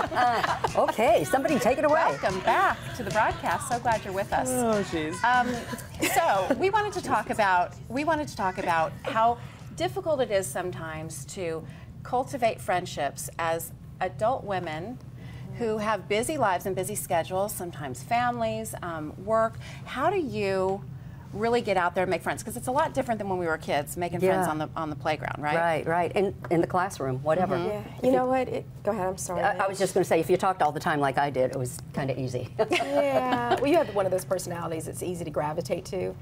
okay, somebody take it away. Welcome back to the broadcast. So glad you're with us. Oh, jeez. Um, so we wanted to talk about we wanted to talk about how difficult it is sometimes to cultivate friendships as adult women who have busy lives and busy schedules, sometimes families, um, work. How do you really get out there and make friends? Because it's a lot different than when we were kids, making friends on the on the playground, right? Right, right. In, in the classroom, whatever. Yeah. You know what? It, go ahead. I'm sorry. I, I was just going to say, if you talked all the time like I did, it was kind of easy. yeah. Well, you have one of those personalities it's easy to gravitate to.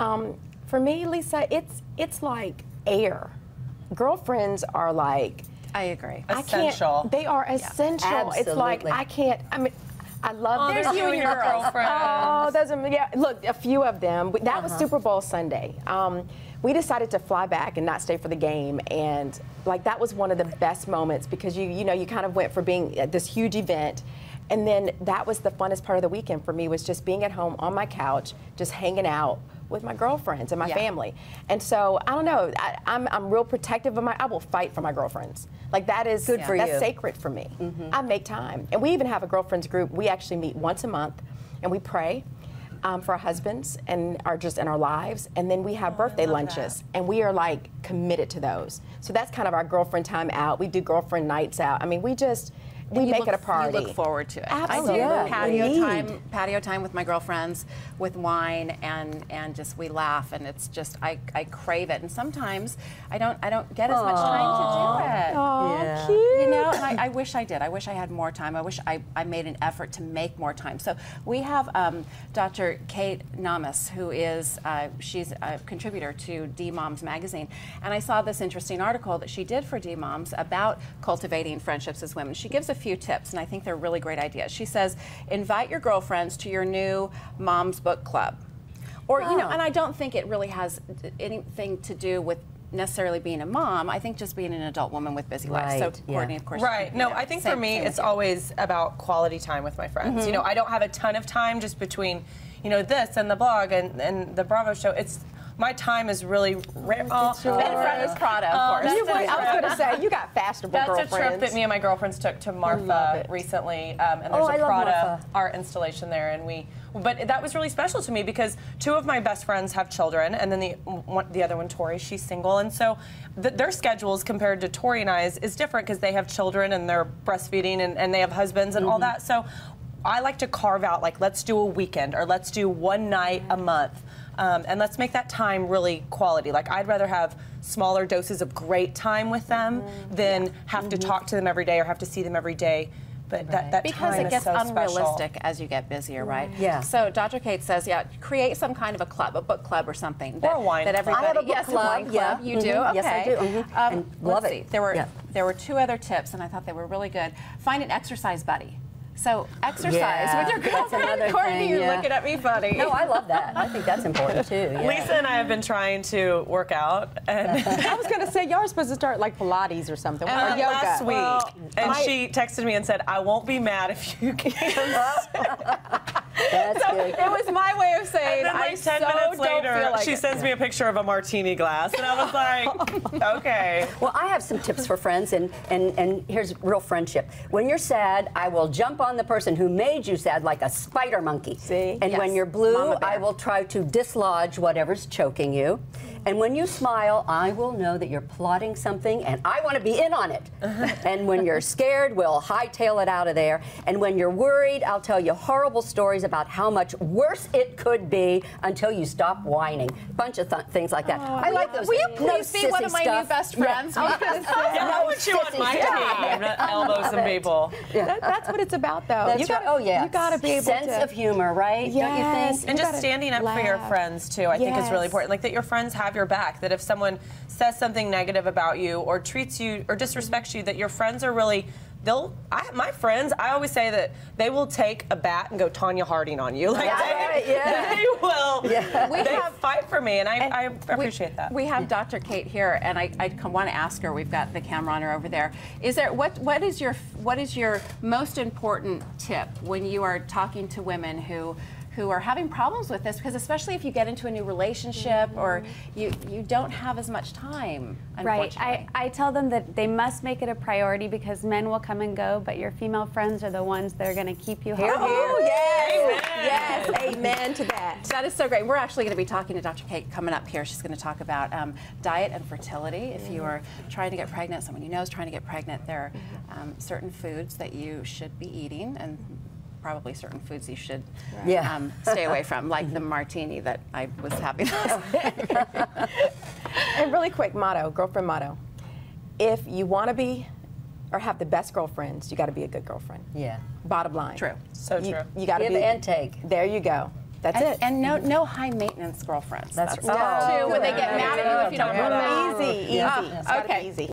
Um, for me, Lisa, it's it's like air. Girlfriends are like I agree. I Essential. can't. They are essential. It's like I can't. I mean. I love Oh, there's you and your girlfriend. Oh, those are yeah. Look, a few of them. That Uh-huh. was Super Bowl Sunday. Um, we decided to fly back and not stay for the game, and like that was one of the best moments because you you know you kind of went for being at this huge event, and then that was the funnest part of the weekend for me was just being at home on my couch, just hanging out with my girlfriends and my Yeah. family. And so I don't know. I, I'm I'm real protective of my. I will fight for my girlfriends. Like that is Good for that's you. sacred for me. I make time, and we even have a girlfriends group. We actually meet once a month, and we pray. Um, for our husbands and our just in our lives, and then we have birthday lunches, and we are like committed to those. So that's kind of our girlfriend time out. We do girlfriend nights out. I mean, we just we make look- it a party. You look forward to it. Absolutely. I Yeah, do patio indeed. time, patio time with my girlfriends, with wine, and and just we laugh, and it's just I, I crave it. And sometimes I don't I don't get as much time to do it. Aw, Yeah. cute. You know, and I, I wish I did. I wish I had more time. I wish I, I made an effort to make more time. So we have um, Dr. Kate Namas, who is uh, she's a contributor to D Moms magazine, and I saw this interesting article that she did for D Moms about cultivating friendships as women. She gives a few tips, and I think they're really great ideas. She says, invite your girlfriends to your new Moms Book Club. Or, you know, and I don't think it really has anything to do with necessarily being a mom. I think just being an adult woman with busy lives. Right, So, yeah. Courtney, of course. Right. you No, know, I think same- for me, it's always about quality time with my friends. Mm-hmm. You know, I don't have a ton of time just between, you know, this and the blog and, and the Bravo show. It's my time is really rare. Oh, Ben Freddo's Prada, of Oh, course. You I was going to say you got fashionable That's girlfriends. a trip that me and my girlfriends took to Marfa recently, um, and Oh, there's I a Prada art installation there, and we. But that was really special to me because two of my best friends have children, and then the one, the other one, Tori, she's single, and so th- their schedules compared to Tori and I's is different because they have children and they're breastfeeding and, and they have husbands and all Mm-hmm. that. So I like to carve out like let's do a weekend or let's do one night a month. Um, and let's make that time really quality. Like I'd rather have smaller doses of great time with them Mm-hmm. than have to talk to them every day or have to see them every day. But that, that because time it gets is so unrealistic special. as you get busier, right? Yeah. So Dr. Kate says, yeah, create some kind of a club, a book club or something. That, Or a wine that everybody. I have a book yes, club, a wine club. yeah. You do. Mhm. Okay. Yes, I do. Mhm. Um, And let's love it. see. There were Yeah. there were two other tips, and I thought they were really good. Find an exercise buddy. So exercise Yeah, with your girlfriend. another Courtney, thing, you're yeah. looking at me funny. No, I love that. I think that's important too. yeah. Lisa and I have been trying to work out, and I was going to say y'all are supposed to start like Pilates or something or yoga. last week, Well, and my- she texted me and said, "I won't be mad if you can." That's good. It was my way of saying And then I like 10 so minutes don't later, feel like she it. sends me a picture of a martini glass, and I was like, okay. Well, I have some tips for friends, and, and, and here's real friendship. When you're sad, I will jump on the person who made you sad like a spider monkey. See? And Yes. when you're blue, I will try to dislodge whatever's choking you. And when you smile, I will know that you're plotting something, and I want to be in on it. and when you're scared, we'll hightail it out of there. And when you're worried, I'll tell you horrible stories about how much worse it could be until you stop whining. Bunch of th- things like that. Oh, I like those. Will you no please be one of my stuff. new best friends? I was gonna say. Yeah, I want you on my Yeah. team. Not elbow some people. That, that's what it's about, though. That's you gotta, right. Oh yeah. You gotta be able sense to. of humor, right? Don't you Yes. think? And You just standing up for your friends too, I think is really important. Like that your friends have your back. That if someone says something negative about you or treats you or disrespects you, that your friends are really they'll. I, my friends, I always say that they will take a bat and go Tonya Harding on you. Like Yeah, they, yeah. they will. Yeah. We they have- fight for me, and I, I We- appreciate that. We have Dr. Kate here, and I, I want to ask her. We've got the camera on her over there. Is there what what is your what is your most important tip when you are talking to women who who are having problems with this because especially if you get into a new relationship or you you don't have as much time. Right. I, I tell them that they must make it a priority because men will come and go, but your female friends are the ones that are going to keep you Here, healthy. here. Oh, yes. Yes. Amen to that. That is so great. We're actually going to be talking to Dr. Kate coming up here. She's going to talk about um, diet and fertility. If you are trying to get pregnant, someone you know is trying to get pregnant, there are um, certain foods that you should be eating and probably certain foods you should Yeah. um, stay away from, like the martini that I was happy having. And really quick motto, girlfriend motto. If you want to be or have the best girlfriends, you got to be a good girlfriend. Yeah. Bottom line. True. So You, true. you got to Give be. and take. There you go. That's and, it. and no, no high maintenance girlfriends. That's That's, right. tough, Oh, too when they get mad at you if you don't Yeah. easy, easy. Yeah. It's gotta be Okay. easy.